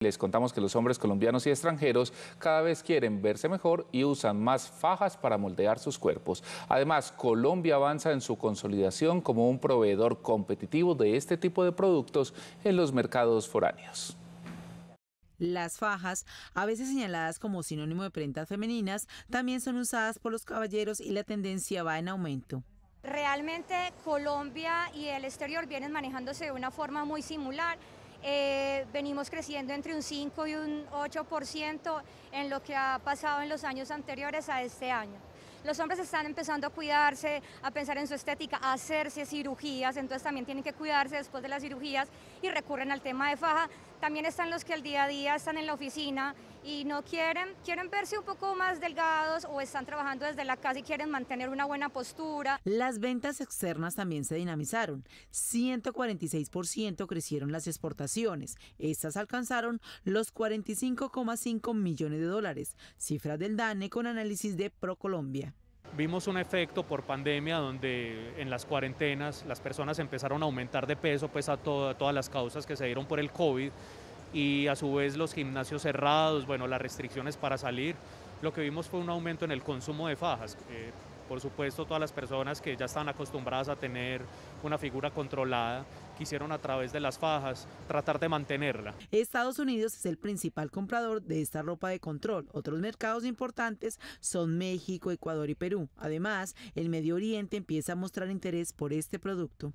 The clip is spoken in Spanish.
Les contamos que los hombres colombianos y extranjeros cada vez quieren verse mejor y usan más fajas para moldear sus cuerpos. Además, Colombia avanza en su consolidación como un proveedor competitivo de este tipo de productos en los mercados foráneos. Las fajas, a veces señaladas como sinónimo de prendas femeninas, también son usadas por los caballeros y la tendencia va en aumento. Realmente Colombia y el exterior vienen manejándose de una forma muy similar eh, venimos creciendo entre un 5 y un 8% en lo que ha pasado en los años anteriores a este año. Los hombres están empezando a cuidarse, a pensar en su estética, a hacerse cirugías, entonces también tienen que cuidarse después de las cirugías y recurren al tema de faja. También están los que el día a día están en la oficina y no quieren, quieren verse un poco más delgados o están trabajando desde la casa y quieren mantener una buena postura. Las ventas externas también se dinamizaron. 146% crecieron las exportaciones. Estas alcanzaron los 45,5 millones de dólares, cifra del DANE con análisis de ProColombia. Vimos un efecto por pandemia donde en las cuarentenas las personas empezaron a aumentar de peso pues a todas las causas que se dieron por el COVID y a su vez los gimnasios cerrados, bueno, las restricciones para salir. Lo que vimos fue un aumento en el consumo de fajas. Eh, por supuesto, todas las personas que ya estaban acostumbradas a tener una figura controlada quisieron a través de las fajas tratar de mantenerla. Estados Unidos es el principal comprador de esta ropa de control. Otros mercados importantes son México, Ecuador y Perú. Además, el Medio Oriente empieza a mostrar interés por este producto.